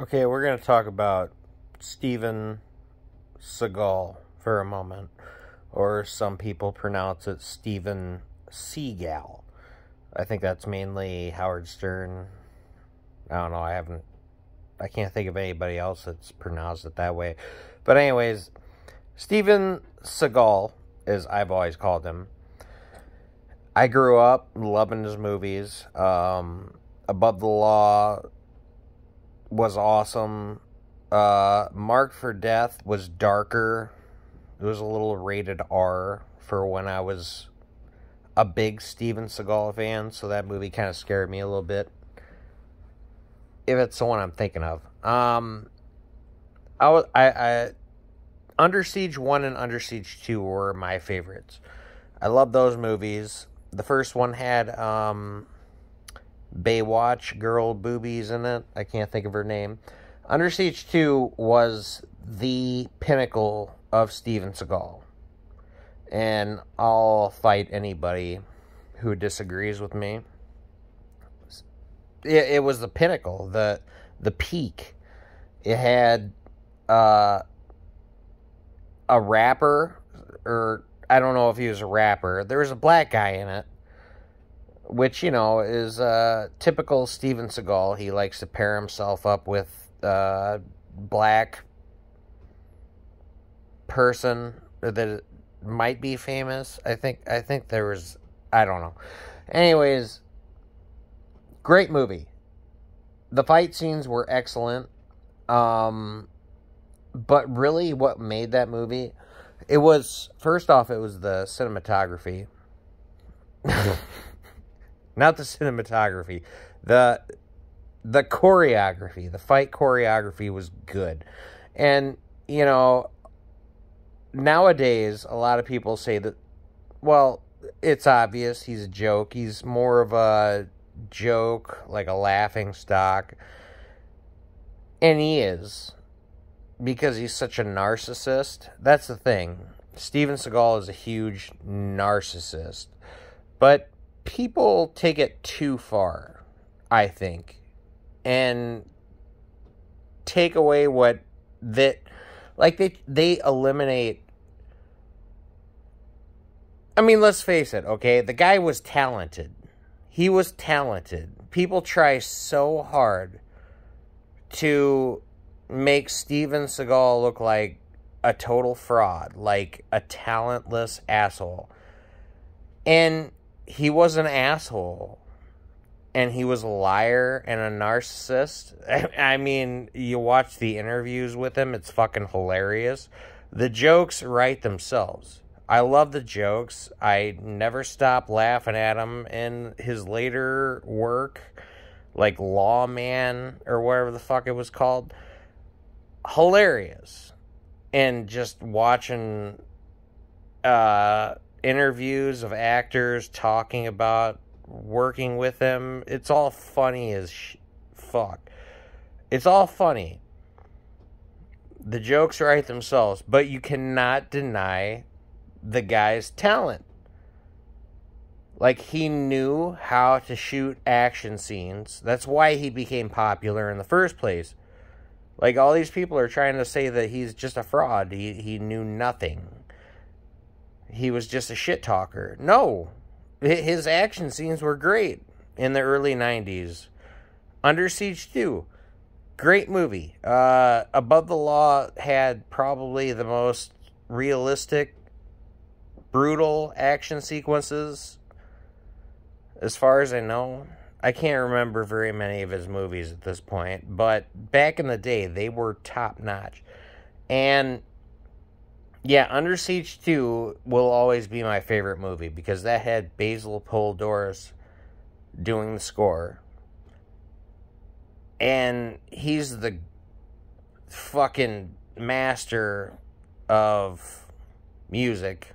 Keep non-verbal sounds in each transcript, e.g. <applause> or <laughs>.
Okay, we're going to talk about Steven Seagal for a moment. Or some people pronounce it Steven Seagal. I think that's mainly Howard Stern. I don't know, I haven't. I can't think of anybody else that's pronounced it that way. But, anyways, Steven Seagal, as I've always called him. I grew up loving his movies. Um, Above the Law was awesome. Uh, Marked for Death was darker. It was a little rated R for when I was a big Steven Seagal fan, so that movie kind of scared me a little bit. If it's the one I'm thinking of. Um, I, was, I, I Under Siege 1 and Under Siege 2 were my favorites. I love those movies. The first one had um, Baywatch girl boobies in it. I can't think of her name. Under Siege 2 was the pinnacle of Steven Seagal. And I'll fight anybody who disagrees with me. It, it was the pinnacle, the the peak. It had uh, a rapper, or I don't know if he was a rapper. There was a black guy in it which you know is uh, typical Steven Seagal. He likes to pair himself up with uh, black person that might be famous. I think I think there was I don't know. Anyways, great movie. The fight scenes were excellent. Um, but really what made that movie it was first off it was the cinematography <laughs> not the cinematography. The the choreography, the fight choreography was good. And, you know, nowadays a lot of people say that well, it's obvious he's a joke. He's more of a joke, like a laughing stock. And he is because he's such a narcissist. That's the thing. Steven Seagal is a huge narcissist. But people take it too far, I think, and take away what that like they they eliminate I mean, let's face it, okay? The guy was talented. He was talented. People try so hard to make Steven Seagal look like a total fraud, like a talentless asshole. And he was an asshole and he was a liar and a narcissist. <laughs> I mean, you watch the interviews with him, it's fucking hilarious. The jokes write themselves. I love the jokes. I never stop laughing at him in his later work, like Lawman or whatever the fuck it was called. Hilarious. And just watching uh interviews of actors talking about working with him. It's all funny as sh- fuck. It's all funny. The jokes write themselves, but you cannot deny the guy's talent. Like, he knew how to shoot action scenes. That's why he became popular in the first place. Like, all these people are trying to say that he's just a fraud. He, he knew nothing he was just a shit talker. No, his action scenes were great in the early 90s. Under Siege 2, great movie. Uh, Above the Law had probably the most realistic, brutal action sequences, as far as I know. I can't remember very many of his movies at this point, but back in the day, they were top notch. And yeah, Under Siege 2 will always be my favorite movie because that had Basil Poledouris doing the score. And he's the fucking master of music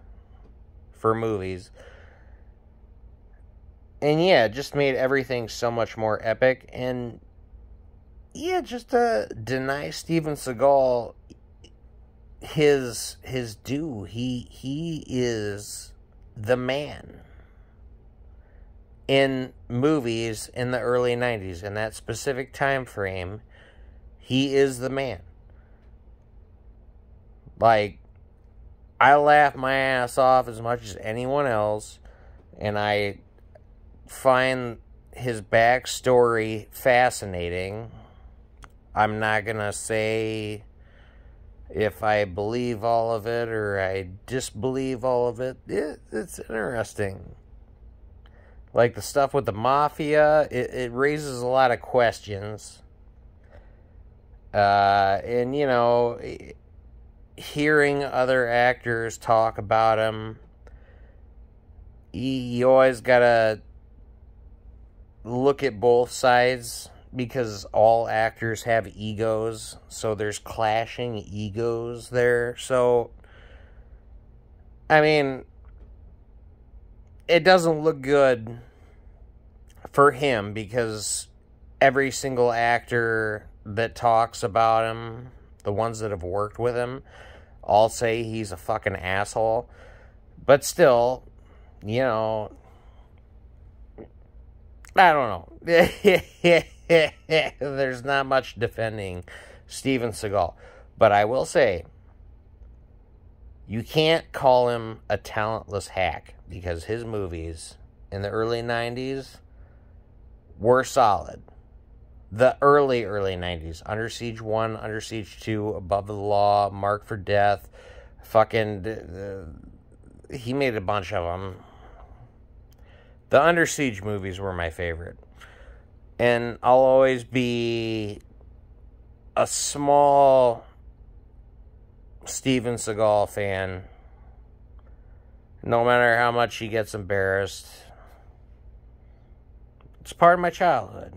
for movies. And yeah, just made everything so much more epic. And yeah, just to deny Steven Seagal his his due. He he is the man in movies in the early 90s in that specific time frame He is the man. Like, I laugh my ass off as much as anyone else, and I find his backstory fascinating. I'm not to say if I believe all of it or I disbelieve all of it. it it's interesting. Like the stuff with the mafia, it, it raises a lot of questions. Uh, and, you know, hearing other actors talk about him, you always gotta look at both sides because all actors have egos, so there's clashing egos there. So, I mean, it doesn't look good for him because every single actor that talks about him, the ones that have worked with him, all say he's a fucking asshole. But still, you know, I don't know. <laughs> <laughs> There's not much defending Steven Seagal. But I will say, you can't call him a talentless hack because his movies in the early 90s were solid. The early, early 90s. Under Siege 1, Under Siege 2, Above the Law, Mark for Death. Fucking. Uh, he made a bunch of them. The Under Siege movies were my favorite and I'll always be a small Steven Seagal fan. No matter how much he gets embarrassed, it's part of my childhood.